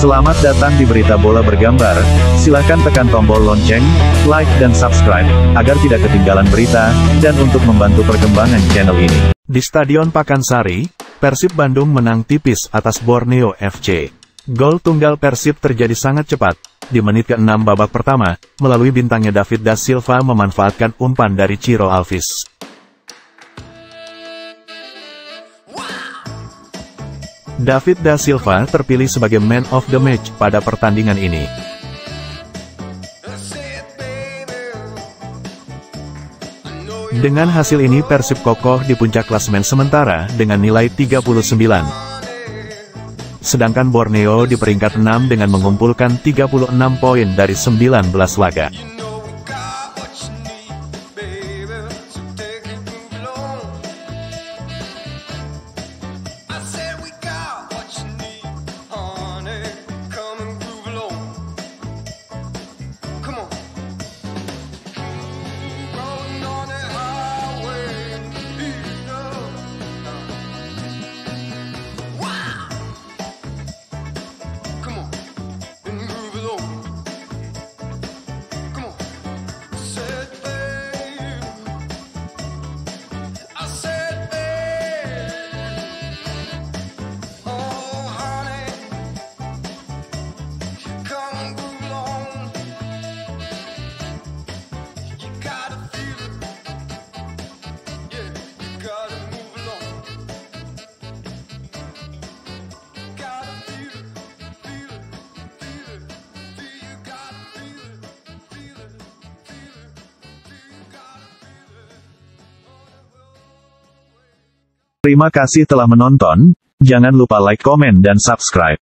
Selamat datang di Berita Bola Bergambar, silahkan tekan tombol lonceng, like dan subscribe, agar tidak ketinggalan berita, dan untuk membantu perkembangan channel ini. Di Stadion Pakansari, Persib Bandung menang tipis atas Borneo FC. Gol tunggal Persib terjadi sangat cepat, di menit ke-6 babak pertama, melalui bintangnya David Da Silva memanfaatkan umpan dari Ciro Alves. David Da Silva terpilih sebagai man of the match pada pertandingan ini. Dengan hasil ini Persib kokoh di puncak klasemen sementara dengan nilai 39. Sedangkan Borneo di peringkat 6 dengan mengumpulkan 36 poin dari 19 laga. Terima kasih telah menonton, jangan lupa like, komen dan subscribe.